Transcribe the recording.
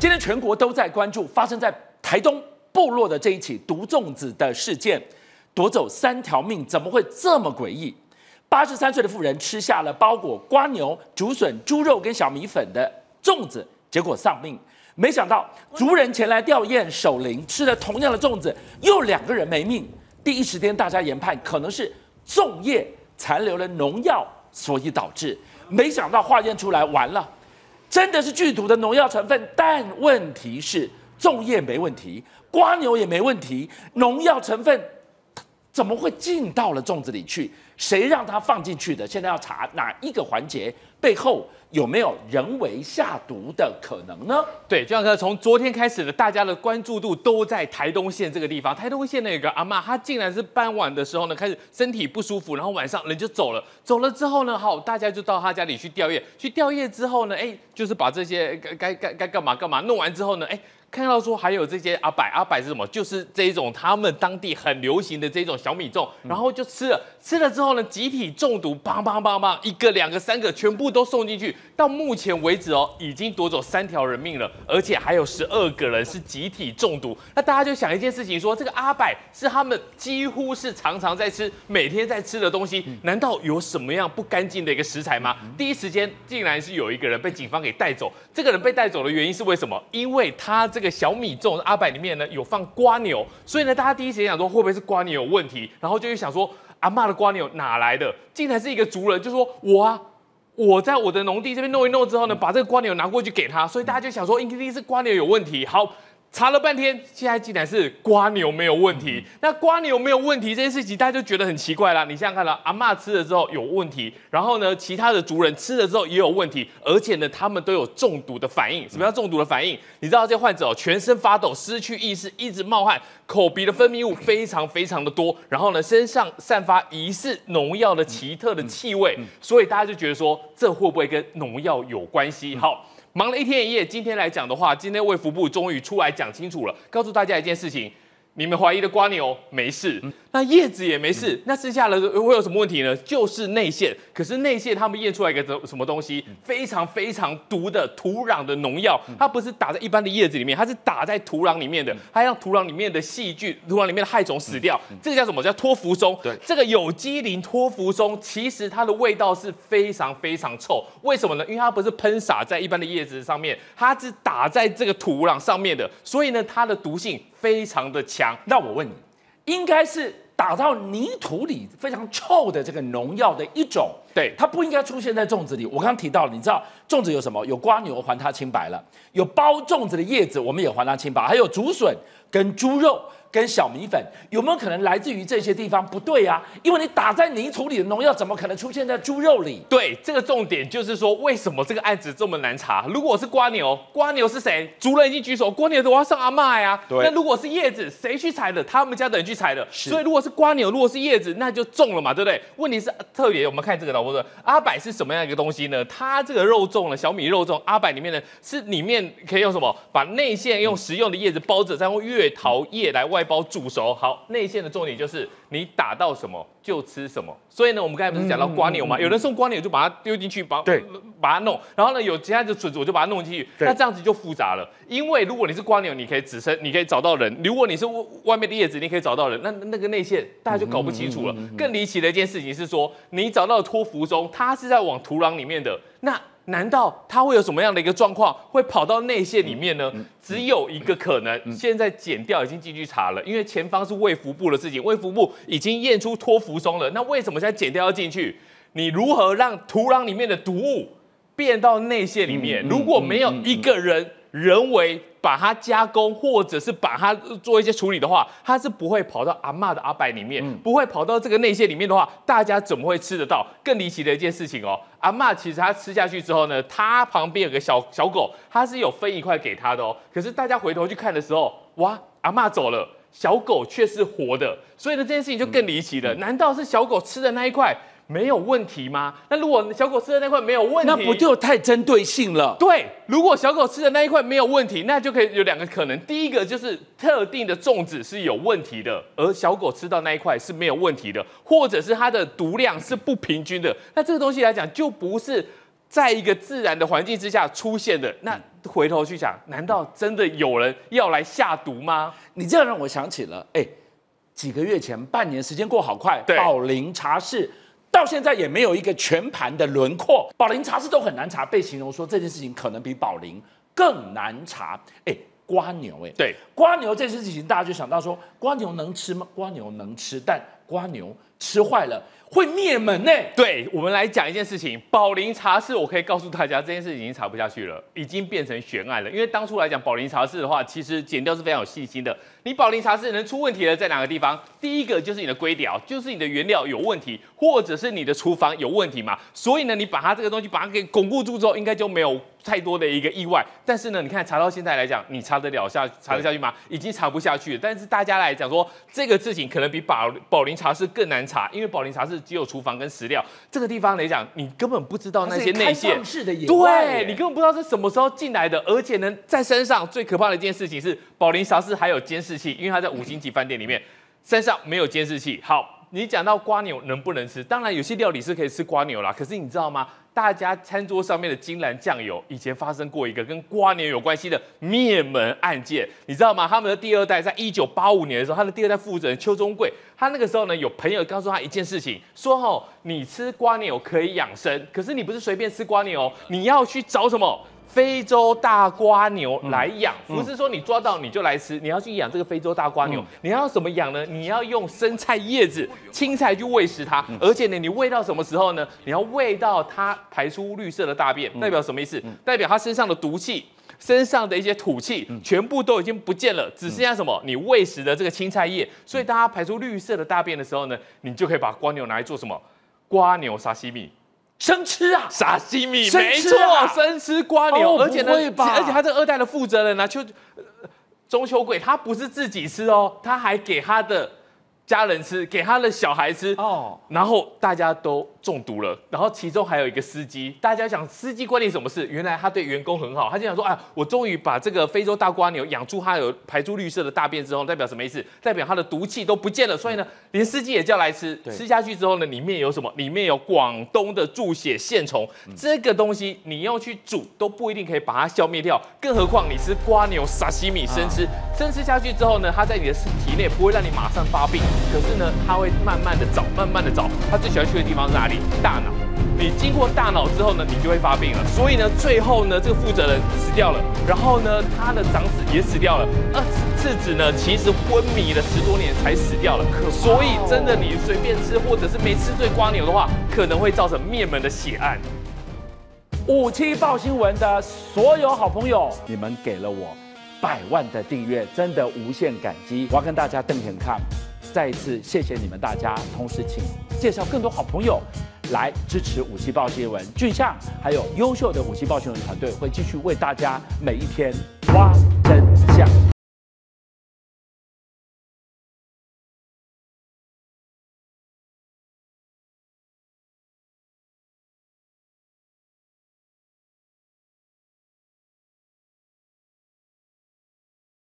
今天全国都在关注发生在台东部落的这一起毒粽子的事件，夺走三条命，怎么会这么诡异？八十三岁的妇人吃下了包裹瓜牛、竹笋、猪肉跟小米粉的粽子，结果丧命。没想到族人前来吊唁守灵，吃了同样的粽子，又两个人没命。第一时间大家研判可能是粽叶残留了农药，所以导致。没想到化验出来，完了，真的是剧毒的农药成分。但问题是，粽叶没问题，瓜牛也没问题，农药成分怎么会进到了粽子里去？谁让它放进去的？现在要查哪一个环节背后有没有人为下毒的可能呢？对，就像说从昨天开始呢，大家的关注度都在台东县这个地方。台东县那个阿妈，她竟然是傍晚的时候呢，开始身体不舒服，然后晚上人就走了。走了之后呢，好，大家就到她家里去吊唁。去吊唁之后呢，哎，就是把这些该该该该干嘛干嘛弄完之后呢，哎。看到说还有这些阿百阿百是什么？就是这一种他们当地很流行的这种小米粽，然后就吃了，吃了之后呢，集体中毒，梆梆梆梆，一个两个三个全部都送进去。到目前为止哦，已经夺走三条人命了，而且还有十二个人是集体中毒。那大家就想一件事情，说这个阿百是他们几乎是常常在吃，每天在吃的东西，难道有什么样不干净的一个食材吗？第一时间竟然是有一个人被警方给带走。这个人被带走的原因是为什么？因为他这这个小米粽阿柏里面呢有放瓜牛，所以呢大家第一时间想说会不会是瓜牛有问题，然后就又想说阿妈的瓜牛哪来的？竟然是一个族人，就说我啊，我在我的农地这边弄一弄之后呢，把这个瓜牛拿过去给他，所以大家就想说应该是瓜牛有问题。好。查了半天，现在竟然是瓜牛没有问题。那瓜牛没有问题这件事情，大家就觉得很奇怪啦。你想想看了，阿妈吃了之后有问题，然后呢，其他的族人吃了之后也有问题，而且呢，他们都有中毒的反应。什么叫中毒的反应？你知道这些患者哦，全身发抖、失去意识、一直冒汗、口鼻的分泌物非常非常的多，然后呢，身上散发疑似农药的奇特的气味，所以大家就觉得说，这会不会跟农药有关系？好。忙了一天一夜，今天来讲的话，今天卫福部终于出来讲清楚了，告诉大家一件事情：你们怀疑的瓜牛没事。那叶子也没事，那剩下的会有什么问题呢？就是内线。可是内线他们验出来一个什什么东西，非常非常毒的土壤的农药，它不是打在一般的叶子里面，它是打在土壤里面的，它让土壤里面的细菌、土壤里面的害虫死掉。这个叫什么？叫托福松。对，这个有机磷托福松，其实它的味道是非常非常臭。为什么呢？因为它不是喷洒在一般的叶子上面，它是打在这个土壤上面的，所以呢，它的毒性非常的强。那我问你。应该是打到泥土里非常臭的这个农药的一种，对，它不应该出现在粽子里。我刚刚提到了，你知道粽子有什么？有瓜牛还它清白了，有包粽子的叶子，我们也还它清白，还有竹笋跟猪肉。跟小米粉有没有可能来自于这些地方？不对啊，因为你打在泥土里的农药怎么可能出现在猪肉里？对，这个重点就是说，为什么这个案子这么难查？如果是瓜牛，瓜牛是谁？族人已经举手，瓜牛我要上阿妈呀。对。那如果是叶子，谁去采的？他们家的人去采的。所以如果是瓜牛，如果是叶子，那就中了嘛，对不对？问题是特别，我们看这个老婆说，阿柏是什么样一个东西呢？它这个肉粽呢，小米肉粽，阿柏里面呢是里面可以用什么？把内馅用食用的叶子包着，再用月桃叶来外包煮熟。好，内馅的重点就是你打到什么就吃什么。所以呢，我们刚才不是讲到瓜牛嘛？有人送瓜牛就把它丢进去，把对，把它弄。然后呢，有其他的笋子我就把它弄进去。那这样子就复杂了。因为如果你是瓜牛，你可以只身，你可以找到人；如果你是外面的叶子，你可以找到人。那那个内馅大家就搞不清楚了。更离奇的一件事情是说，你找到托福中，它是在往土壤里面的那。难道它会有什么样的一个状况，会跑到内线里面呢？只有一个可能，现在剪掉已经进去查了，因为前方是卫福部的事情，卫福部已经验出托福松了。那为什么现在剪掉要进去？你如何让土壤里面的毒物变到内线里面？如果没有一个人。人为把它加工，或者是把它做一些处理的话，它是不会跑到阿妈的阿伯里面，不会跑到这个内馅里面的话，大家怎么会吃得到？更离奇的一件事情哦，阿妈其实她吃下去之后呢，她旁边有个小小狗，它是有分一块给她的哦。可是大家回头去看的时候，哇，阿妈走了，小狗却是活的，所以呢，这件事情就更离奇了。难道是小狗吃的那一块？没有问题吗？那如果小狗吃的那块没有问题，那不就太针对性了？对，如果小狗吃的那一块没有问题，那就可以有两个可能。第一个就是特定的粽子是有问题的，而小狗吃到那一块是没有问题的，或者是它的毒量是不平均的。那这个东西来讲，就不是在一个自然的环境之下出现的。那回头去想，难道真的有人要来下毒吗？你这样让我想起了，哎，几个月前，半年时间过好快，对宝林茶室到现在也没有一个全盘的轮廓，宝林茶室都很难查，被形容说这件事情可能比宝林更难查。哎，瓜牛，哎，对，瓜牛这件事情，大家就想到说，瓜牛能吃吗？瓜牛能吃，但瓜牛吃坏了会灭门呢。对我们来讲一件事情，宝林茶室，我可以告诉大家，这件事已经查不下去了，已经变成悬案了。因为当初来讲，宝林茶室的话，其实剪掉是非常有细心的。你宝林茶室能出问题的在哪个地方？第一个就是你的龟雕，就是你的原料有问题，或者是你的厨房有问题嘛。所以呢，你把它这个东西把它给巩固住之后，应该就没有太多的一个意外。但是呢，你看查到现在来讲，你查得了下查得下去吗？已经查不下去了。但是大家来讲说，这个事情可能比宝宝林茶室更难查，因为宝林茶室只有厨房跟食料这个地方来讲，你根本不知道那些内线。对你根本不知道是什么时候进来的，而且呢，在山上最可怕的一件事情是，宝林茶室还有监视器，因为它在五星级饭店里面，山上没有监视器。好，你讲到瓜牛能不能吃？当然有些料理是可以吃瓜牛啦，可是你知道吗？大家餐桌上面的金兰酱油，以前发生过一个跟瓜牛有关系的灭门案件，你知道吗？他们的第二代在一九八五年的时候，他的第二代负责人邱中贵，他那个时候呢有朋友告诉他一件事情，说哦，你吃瓜牛可以养生，可是你不是随便吃瓜牛哦，你要去找什么？非洲大瓜牛来养，不是说你抓到你就来吃，你要去养这个非洲大瓜牛。你要怎么养呢？你要用生菜叶子、青菜去喂食它，而且呢，你喂到什么时候呢？你要喂到它排出绿色的大便，代表什么意思？代表它身上的毒气。身上的一些土气全部都已经不见了，只剩下什么？你喂食的这个青菜叶。所以大家排出绿色的大便的时候呢，你就可以把瓜牛拿来做什么？瓜牛沙西米。生吃啊！沙西米，生没错生吃瓜牛，哦而且呢，而且他这个二代的负责人呢，就呃中秋鬼，他不是自己吃哦，他还给他的家人吃，给他的小孩吃，哦，然后大家都中毒了，然后其中还有一个司机，大家想司机关你什么事？原来他对员工很好，他就想说，啊，我终于把这个非洲大瓜牛养出它有排出绿色的大便之后，代表什么意思？代表它的毒气都不见了，所以呢，连司机也叫来吃，对吃下去之后呢，里面有什么？里面有广东的注血线虫，这个东西你要去煮都不一定可以把它消灭掉，更何况你吃瓜牛沙西米生吃，生吃下去之后呢，它在你的体内不会让你马上发病，可是呢，它会慢慢的找，慢慢的找，它最喜欢去的地方是哪里？大脑。你经过大脑之后呢，你就会发病了。所以呢，最后呢，这个负责人死掉了，然后呢，他的长子也死掉了，而次子呢，其实昏迷了十多年才死掉了。所以真的你随便吃或者是没吃对瓜牛的话，可能会造成灭门的血案。五七报新闻的所有好朋友，你们给了我百万的订阅，真的无限感激。我要跟大家瞪眼看，再一次谢谢你们大家，同时请介绍更多好朋友来支持武器报新闻。俊相还有优秀的武器报新闻团队会继续为大家每一天挖